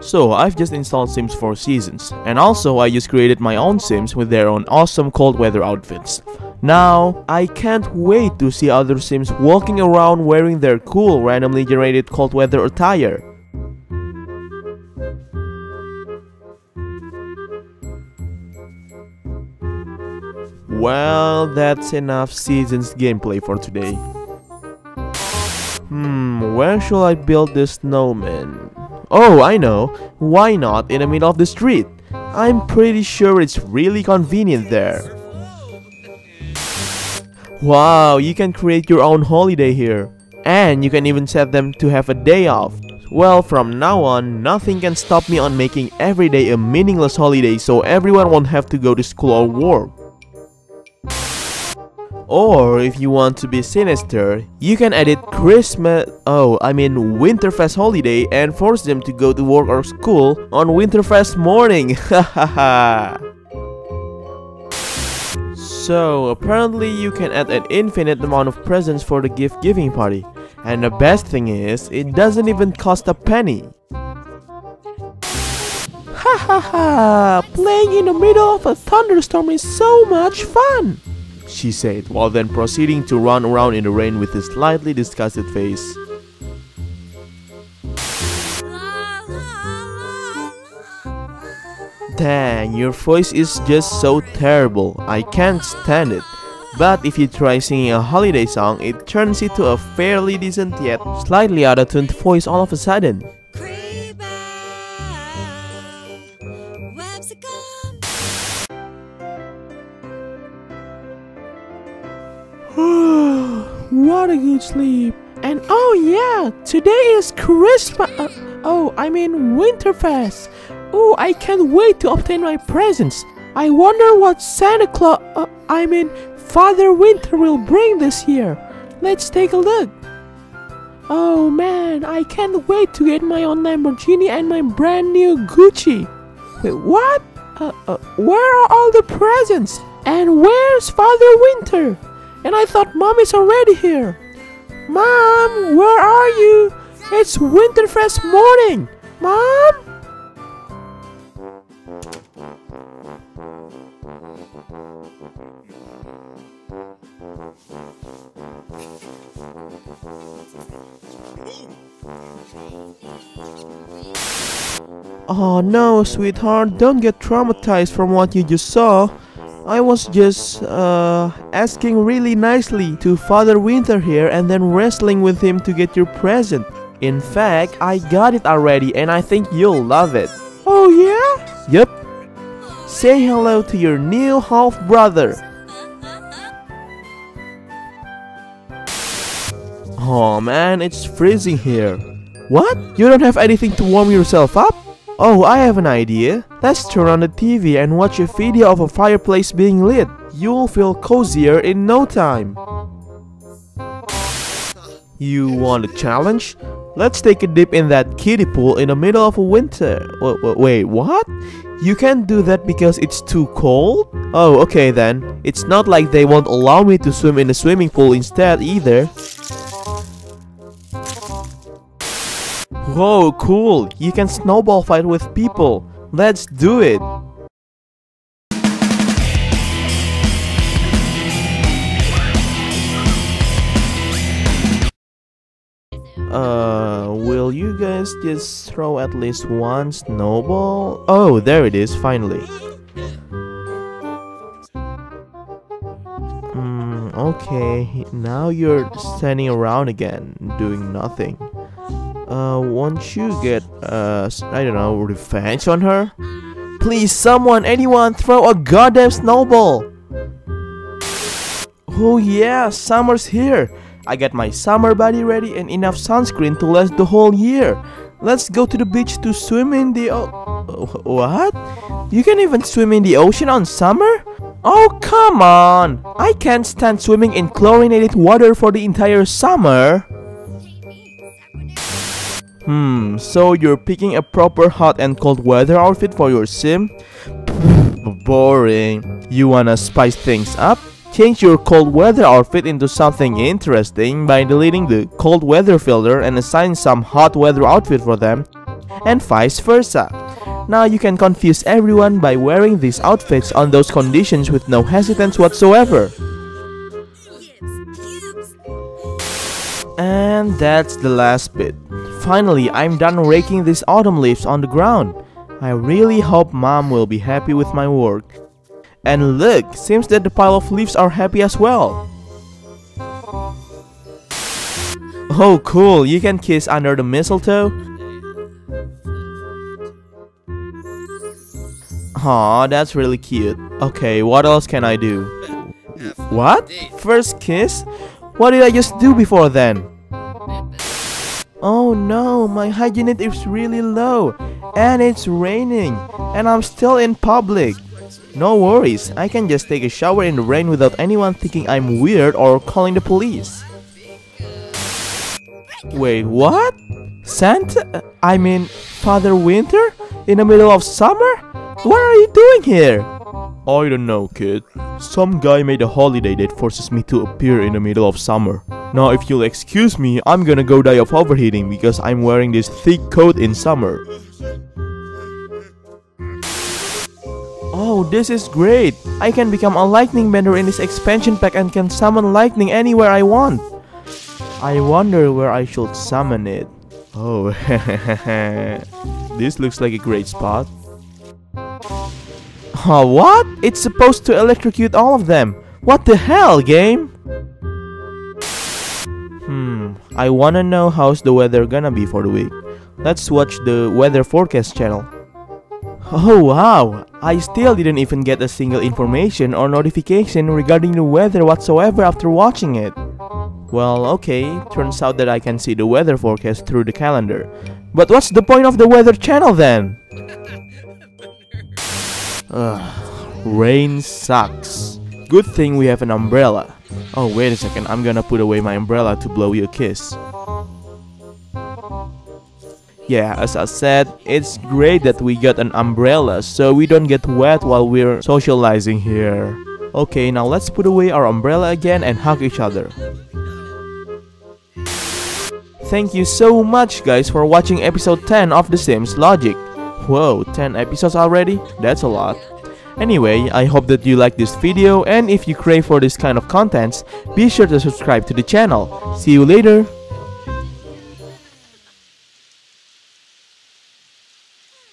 So I've just installed Sims 4 Seasons, and also I just created my own Sims with their own awesome cold weather outfits. Now, I can't wait to see other Sims walking around wearing their cool randomly generated cold weather attire. Well, that's enough Seasons gameplay for today. Hmm, where shall I build this snowman? Oh, I know. Why not in the middle of the street? I'm pretty sure it's really convenient there. Wow, you can create your own holiday here. And you can even set them to have a day off. Well, from now on, nothing can stop me on making every day a meaningless holiday so everyone won't have to go to school or work. Or if you want to be sinister, you can edit Christmas, oh, I mean Winterfest holiday and force them to go to work or school on Winterfest morning. Hahaha. so apparently you can add an infinite amount of presents for the gift giving party. And the best thing is, it doesn't even cost a penny. Ha ha ha! Playing in the middle of a thunderstorm is so much fun! She said, while then proceeding to run around in the rain with a slightly disgusted face. Dang, your voice is just so terrible. I can't stand it. But if you try singing a holiday song, it turns into a fairly decent yet slightly out of tune voice all of a sudden. What a good sleep. And oh yeah, today is Christmas. Uh, oh, I mean Winterfest. Oh, I can't wait to obtain my presents. I wonder what Santa Claus, uh, I mean Father Winter will bring this year. Let's take a look. Oh man, I can't wait to get my own Lamborghini and my brand new Gucci. Wait, what? Uh, uh, where are all the presents? And where's Father Winter? And I thought mom is already here. Mom, where are you? It's Winterfest morning. Mom? Oh no, sweetheart, don't get traumatized from what you just saw. I was just uh, asking really nicely to Father Winter here and then wrestling with him to get your present. In fact, I got it already and I think you'll love it. Oh yeah? Yep. Say hello to your new half brother. Oh man, it's freezing here. What? You don't have anything to warm yourself up? Oh, I have an idea. Let's turn on the TV and watch a video of a fireplace being lit. You'll feel cozier in no time. You want a challenge? Let's take a dip in that kiddie pool in the middle of winter. Wait, what? You can't do that because it's too cold? Oh, okay then. It's not like they won't allow me to swim in a swimming pool instead either. Whoa, cool! You can snowball fight with people. Let's do it! Uh, will you guys just throw at least one snowball? Oh, there it is, finally. Hmm, okay, now you're standing around again, doing nothing uh, won't you get, uh, I don't know, revenge on her? Please, someone, anyone, throw a goddamn snowball! Oh yeah, summer's here! I got my summer body ready and enough sunscreen to last the whole year. Let's go to the beach to swim in the o- What? You can even swim in the ocean on summer? Oh, come on! I can't stand swimming in chlorinated water for the entire summer. Hmm, so you're picking a proper hot and cold weather outfit for your sim? Boring. You wanna spice things up? Change your cold weather outfit into something interesting by deleting the cold weather filter and assign some hot weather outfit for them. and vice versa. Now you can confuse everyone by wearing these outfits on those conditions with no hesitance whatsoever. And that's the last bit. Finally, I'm done raking these autumn leaves on the ground. I really hope mom will be happy with my work. And look, seems that the pile of leaves are happy as well. Oh cool, you can kiss under the mistletoe? Aw, that's really cute. Okay, what else can I do? What? First kiss? What did I just do before then? Oh no, my hygiene is really low and it's raining and I'm still in public. No worries, I can just take a shower in the rain without anyone thinking I'm weird or calling the police. Wait, what? Santa? I mean, Father Winter? In the middle of summer? What are you doing here? I don't know, kid. Some guy made a holiday that forces me to appear in the middle of summer. Now, if you'll excuse me, I'm gonna go die of overheating because I'm wearing this thick coat in summer. Oh, this is great! I can become a lightning bender in this expansion pack and can summon lightning anywhere I want. I wonder where I should summon it. Oh, this looks like a great spot. Oh, what? It's supposed to electrocute all of them. What the hell, game? I wanna know how's the weather gonna be for the week. Let's watch the weather forecast channel. Oh wow, I still didn't even get a single information or notification regarding the weather whatsoever after watching it. Well, okay, turns out that I can see the weather forecast through the calendar. But what's the point of the weather channel then? Ugh, rain sucks. Good thing we have an umbrella. Oh, wait a second, I'm gonna put away my umbrella to blow you a kiss. Yeah, as I said, it's great that we got an umbrella so we don't get wet while we're socializing here. Okay, now let's put away our umbrella again and hug each other. Thank you so much guys for watching episode 10 of The Sims Logic. Whoa, 10 episodes already? That's a lot. Anyway, I hope that you like this video and if you crave for this kind of contents, be sure to subscribe to the channel. See you later!